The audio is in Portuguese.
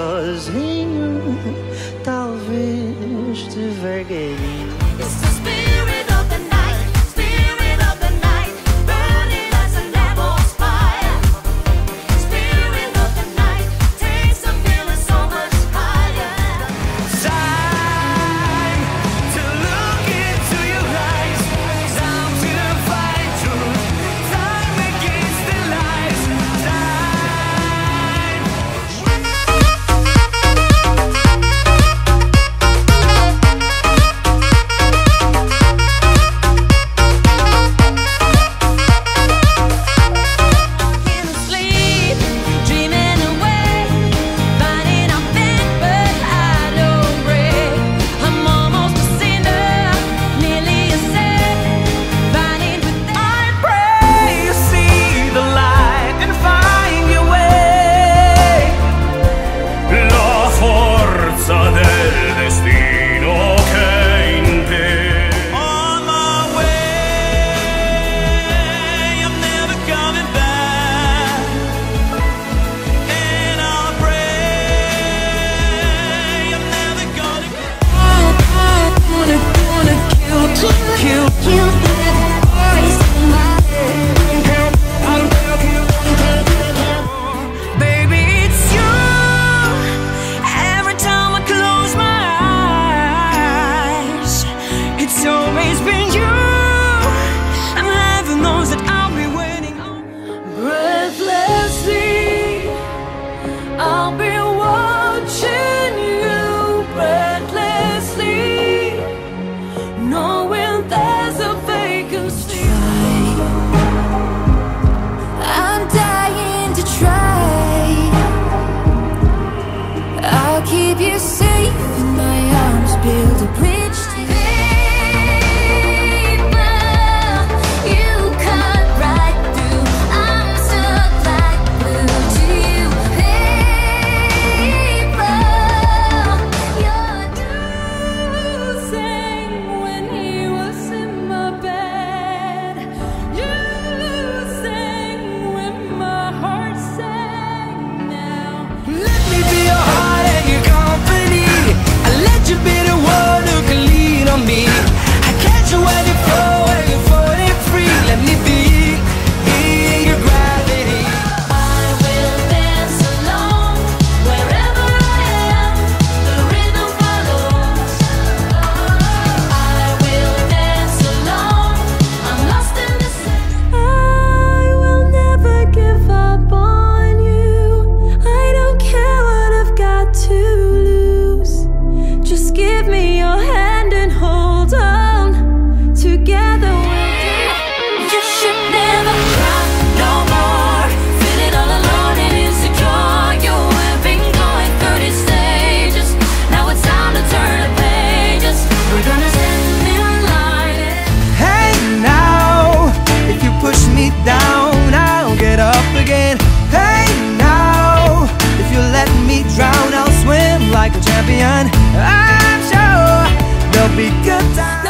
sozinho, talvez devagarinho. Be good time.